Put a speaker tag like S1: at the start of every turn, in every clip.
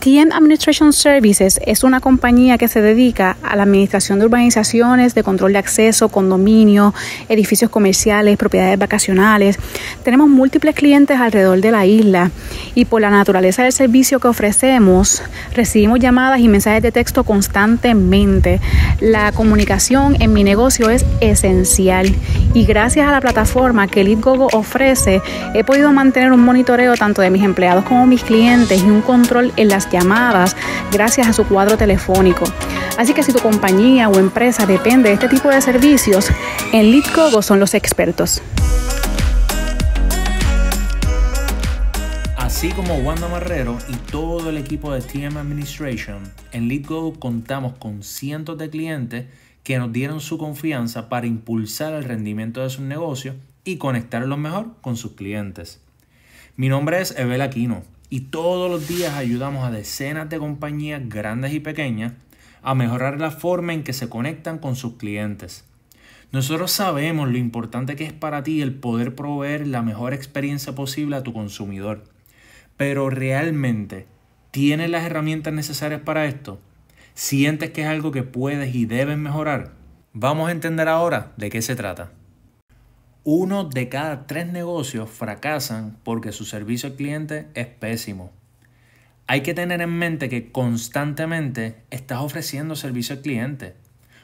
S1: TM Administration Services es una compañía que se dedica a la administración de urbanizaciones, de control de acceso, condominios, edificios comerciales, propiedades vacacionales. Tenemos múltiples clientes alrededor de la isla y por la naturaleza del servicio que ofrecemos, recibimos llamadas y mensajes de texto constantemente. La comunicación en mi negocio es esencial y gracias a la plataforma que LeadGogo ofrece, he podido mantener un monitoreo tanto de mis empleados como mis clientes y un control en las llamadas gracias a su cuadro telefónico. Así que si tu compañía o empresa depende de este tipo de servicios, en LeadGogo son los expertos.
S2: Así como Wanda Marrero y todo el equipo de TM Administration, en LeadGo contamos con cientos de clientes que nos dieron su confianza para impulsar el rendimiento de sus negocios y conectarlos mejor con sus clientes. Mi nombre es Evel Aquino y todos los días ayudamos a decenas de compañías grandes y pequeñas a mejorar la forma en que se conectan con sus clientes. Nosotros sabemos lo importante que es para ti el poder proveer la mejor experiencia posible a tu consumidor, pero realmente ¿tienes las herramientas necesarias para esto? ¿Sientes que es algo que puedes y debes mejorar? Vamos a entender ahora de qué se trata. Uno de cada tres negocios fracasan porque su servicio al cliente es pésimo. Hay que tener en mente que constantemente estás ofreciendo servicio al cliente.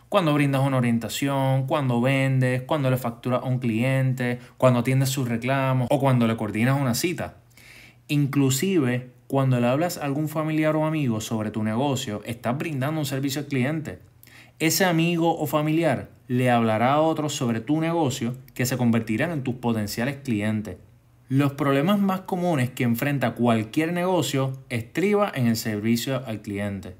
S2: Cuando brindas una orientación, cuando vendes, cuando le facturas a un cliente, cuando atiendes sus reclamos o cuando le coordinas una cita. Inclusive, cuando le hablas a algún familiar o amigo sobre tu negocio, estás brindando un servicio al cliente. Ese amigo o familiar le hablará a otros sobre tu negocio que se convertirán en tus potenciales clientes. Los problemas más comunes que enfrenta cualquier negocio estriba en el servicio al cliente.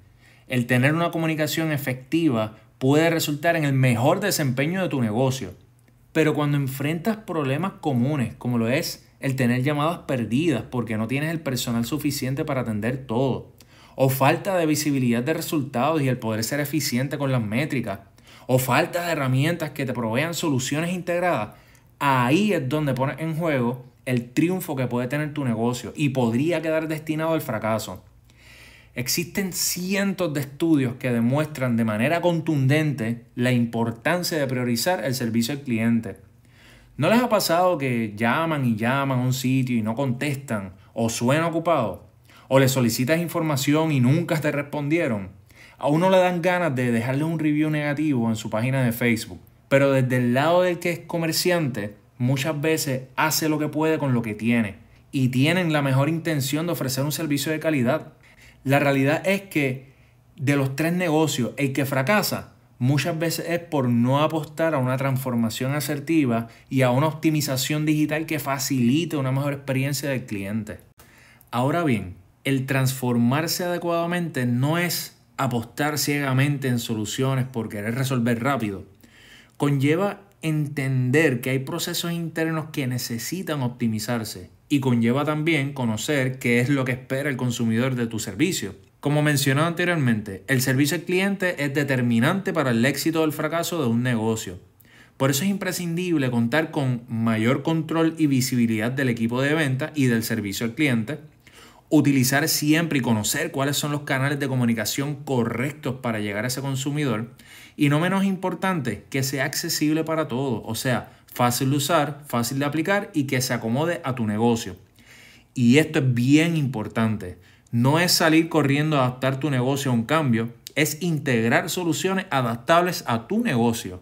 S2: El tener una comunicación efectiva puede resultar en el mejor desempeño de tu negocio. Pero cuando enfrentas problemas comunes como lo es el tener llamadas perdidas porque no tienes el personal suficiente para atender todo, o falta de visibilidad de resultados y el poder ser eficiente con las métricas, o falta de herramientas que te provean soluciones integradas, ahí es donde pones en juego el triunfo que puede tener tu negocio y podría quedar destinado al fracaso. Existen cientos de estudios que demuestran de manera contundente la importancia de priorizar el servicio al cliente. ¿No les ha pasado que llaman y llaman a un sitio y no contestan o suenan ocupados? O le solicitas información y nunca te respondieron, a uno le dan ganas de dejarle un review negativo en su página de Facebook. Pero desde el lado del que es comerciante, muchas veces hace lo que puede con lo que tiene y tienen la mejor intención de ofrecer un servicio de calidad. La realidad es que de los tres negocios, el que fracasa muchas veces es por no apostar a una transformación asertiva y a una optimización digital que facilite una mejor experiencia del cliente. Ahora bien, el transformarse adecuadamente no es apostar ciegamente en soluciones por querer resolver rápido. Conlleva entender que hay procesos internos que necesitan optimizarse y conlleva también conocer qué es lo que espera el consumidor de tu servicio. Como mencionado anteriormente, el servicio al cliente es determinante para el éxito o el fracaso de un negocio. Por eso es imprescindible contar con mayor control y visibilidad del equipo de venta y del servicio al cliente, utilizar siempre y conocer cuáles son los canales de comunicación correctos para llegar a ese consumidor. Y no menos importante, que sea accesible para todos, o sea, fácil de usar, fácil de aplicar y que se acomode a tu negocio. Y esto es bien importante. No es salir corriendo a adaptar tu negocio a un cambio, es integrar soluciones adaptables a tu negocio.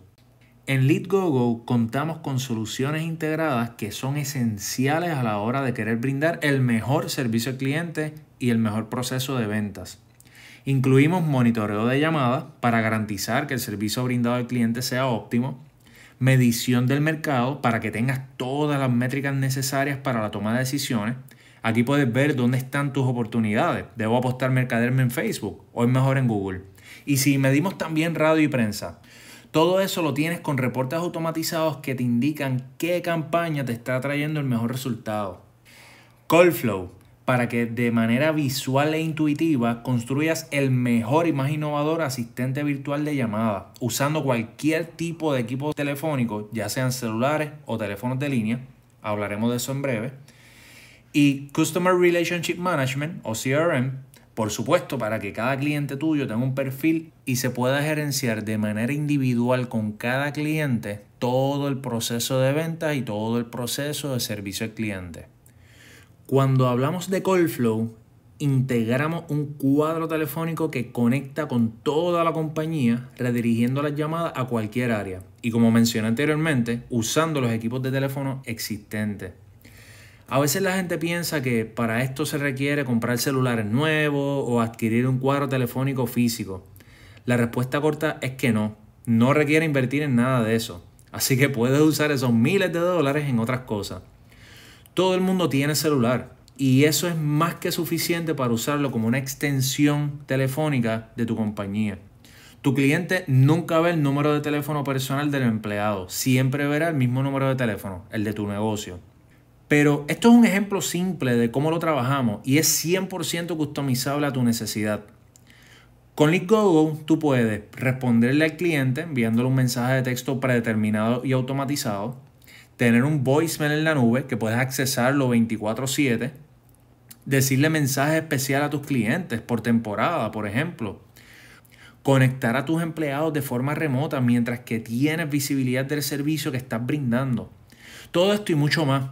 S2: En LeadGoGo contamos con soluciones integradas que son esenciales a la hora de querer brindar el mejor servicio al cliente y el mejor proceso de ventas. Incluimos monitoreo de llamadas para garantizar que el servicio brindado al cliente sea óptimo, medición del mercado para que tengas todas las métricas necesarias para la toma de decisiones. Aquí puedes ver dónde están tus oportunidades. ¿Debo apostar mercaderme en Facebook o es mejor en Google? Y si medimos también radio y prensa, todo eso lo tienes con reportes automatizados que te indican qué campaña te está trayendo el mejor resultado. Callflow, para que de manera visual e intuitiva construyas el mejor y más innovador asistente virtual de llamada, usando cualquier tipo de equipo telefónico, ya sean celulares o teléfonos de línea. Hablaremos de eso en breve. Y Customer Relationship Management o CRM Por supuesto, para que cada cliente tuyo tenga un perfil y se pueda gerenciar de manera individual con cada cliente todo el proceso de venta y todo el proceso de servicio al cliente. Cuando hablamos de Callflow, integramos un cuadro telefónico que conecta con toda la compañía, redirigiendo las llamadas a cualquier área. Y como mencioné anteriormente, usando los equipos de teléfono existentes. A veces la gente piensa que para esto se requiere comprar celulares nuevos o adquirir un cuadro telefónico físico. La respuesta corta es que no, no requiere invertir en nada de eso. Así que puedes usar esos miles de dólares en otras cosas. Todo el mundo tiene celular y eso es más que suficiente para usarlo como una extensión telefónica de tu compañía. Tu cliente nunca ve el número de teléfono personal del empleado, siempre verá el mismo número de teléfono, el de tu negocio. Pero esto es un ejemplo simple de cómo lo trabajamos y es 100% customizable a tu necesidad. Con LeadGogo tú puedes responderle al cliente enviándole un mensaje de texto predeterminado y automatizado, tener un voicemail en la nube que puedes accesarlo 24/7, decirle mensajes especiales a tus clientes por temporada, por ejemplo, conectar a tus empleados de forma remota mientras que tienes visibilidad del servicio que estás brindando. Todo esto y mucho más.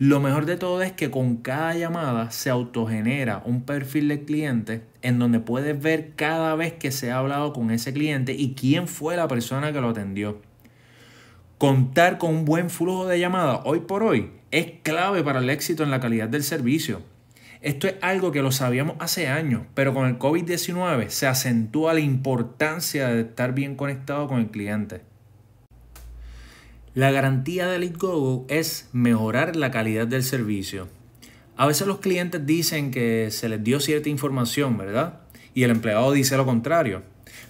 S2: Lo mejor de todo es que con cada llamada se autogenera un perfil del cliente en donde puedes ver cada vez que se ha hablado con ese cliente y quién fue la persona que lo atendió. Contar con un buen flujo de llamadas hoy por hoy es clave para el éxito en la calidad del servicio. Esto es algo que lo sabíamos hace años, pero con el COVID-19 se acentúa la importancia de estar bien conectado con el cliente. La garantía de LeadGogo es mejorar la calidad del servicio. A veces los clientes dicen que se les dio cierta información, ¿verdad? Y el empleado dice lo contrario.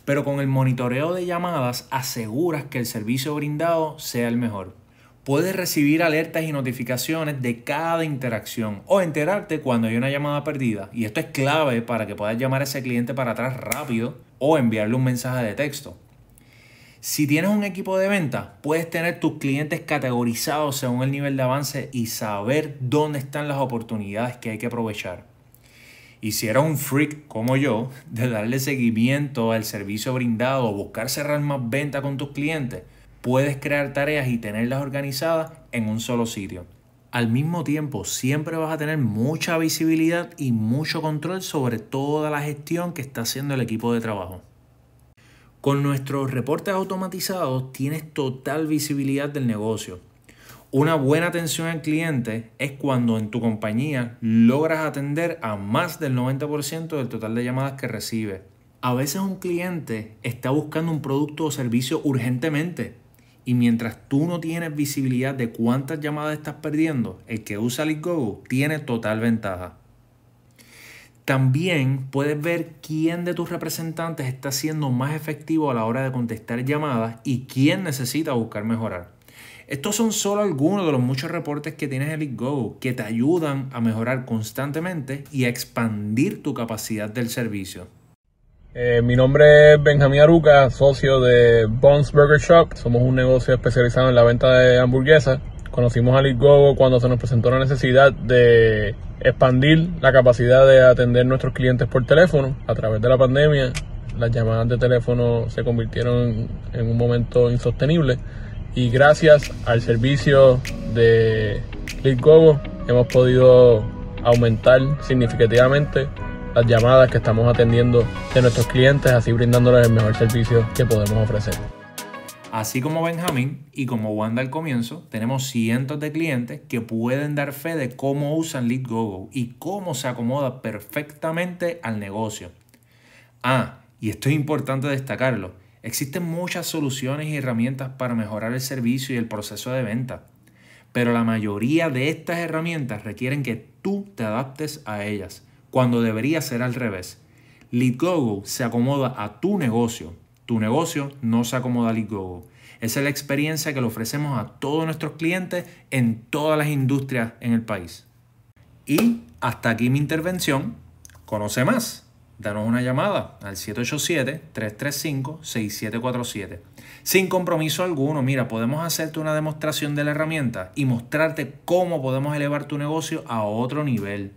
S2: Pero con el monitoreo de llamadas aseguras que el servicio brindado sea el mejor. Puedes recibir alertas y notificaciones de cada interacción o enterarte cuando hay una llamada perdida. Y esto es clave para que puedas llamar a ese cliente para atrás rápido o enviarle un mensaje de texto. Si tienes un equipo de venta, puedes tener tus clientes categorizados según el nivel de avance y saber dónde están las oportunidades que hay que aprovechar. Y si eres un freak como yo, de darle seguimiento al servicio brindado o buscar cerrar más venta con tus clientes, puedes crear tareas y tenerlas organizadas en un solo sitio. Al mismo tiempo, siempre vas a tener mucha visibilidad y mucho control sobre toda la gestión que está haciendo el equipo de trabajo. Con nuestros reportes automatizados tienes total visibilidad del negocio. Una buena atención al cliente es cuando en tu compañía logras atender a más del 90% del total de llamadas que recibe. A veces un cliente está buscando un producto o servicio urgentemente y mientras tú no tienes visibilidad de cuántas llamadas estás perdiendo, el que usa LeadGo tiene total ventaja. También puedes ver quién de tus representantes está siendo más efectivo a la hora de contestar llamadas y quién necesita buscar mejorar. Estos son solo algunos de los muchos reportes que tienes en Go que te ayudan a mejorar constantemente y a expandir tu capacidad del servicio.
S3: Eh, mi nombre es Benjamín Aruca, socio de Bones Burger Shop. Somos un negocio especializado en la venta de hamburguesas. Conocimos a Go cuando se nos presentó la necesidad de expandir la capacidad de atender nuestros clientes por teléfono a través de la pandemia. Las llamadas de teléfono se convirtieron en un momento insostenible y gracias al servicio de LeadGogo hemos podido aumentar significativamente las llamadas que estamos atendiendo de nuestros clientes, así brindándoles el mejor servicio que podemos ofrecer.
S2: Así como Benjamín y como Wanda al comienzo, tenemos cientos de clientes que pueden dar fe de cómo usan LeadGogo y cómo se acomoda perfectamente al negocio. Ah, y esto es importante destacarlo, existen muchas soluciones y herramientas para mejorar el servicio y el proceso de venta, pero la mayoría de estas herramientas requieren que tú te adaptes a ellas, cuando debería ser al revés. LeadGogo se acomoda a tu negocio tu negocio no se acomoda a LeadGogo. Esa es la experiencia que le ofrecemos a todos nuestros clientes en todas las industrias en el país. Y hasta aquí mi intervención. Conoce más. Danos una llamada al 787-335-6747. Sin compromiso alguno, mira, podemos hacerte una demostración de la herramienta y mostrarte cómo podemos elevar tu negocio a otro nivel.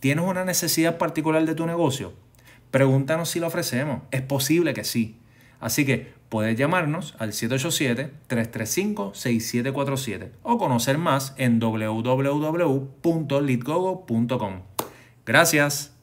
S2: ¿Tienes una necesidad particular de tu negocio? Pregúntanos si lo ofrecemos. Es posible que sí. Así que puedes llamarnos al 787-335-6747 o conocer más en www.litgogo.com. Gracias.